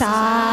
啥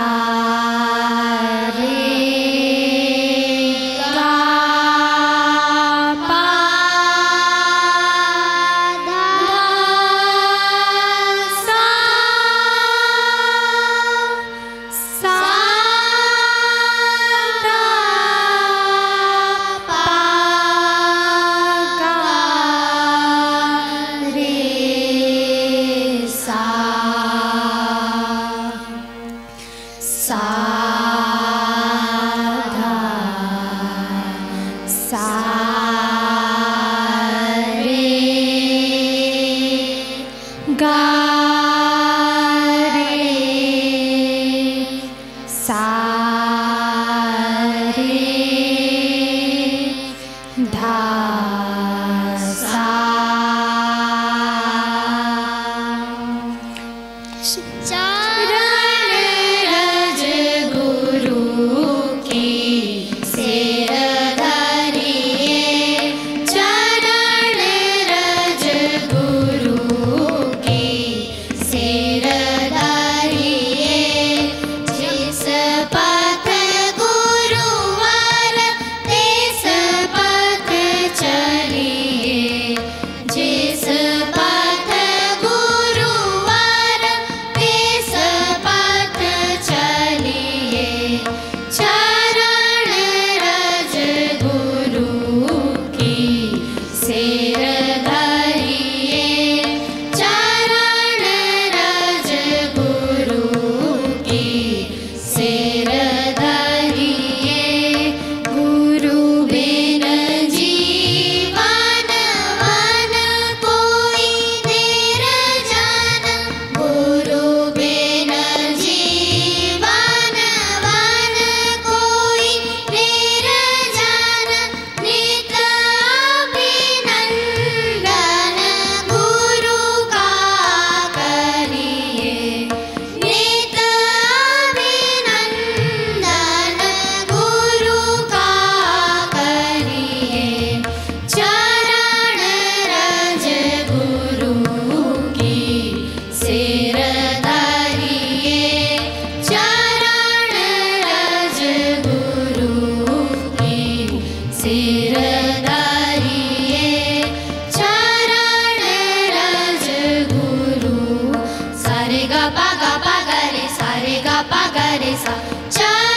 さ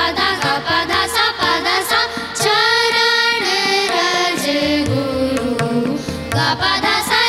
啊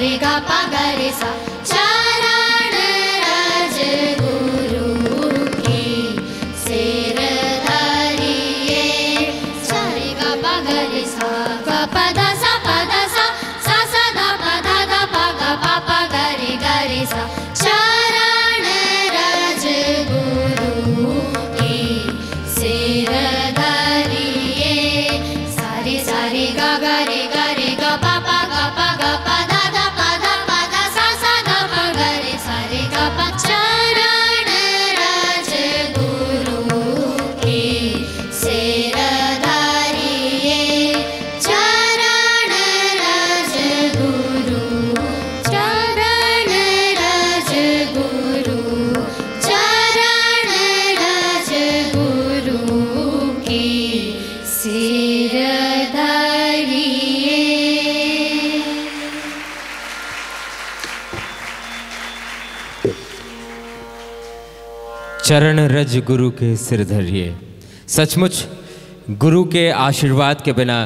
रेगा पा गा रे सा चरण रज गुरु के सिर धरिए। सचमुच गुरु के आशीर्वाद के बिना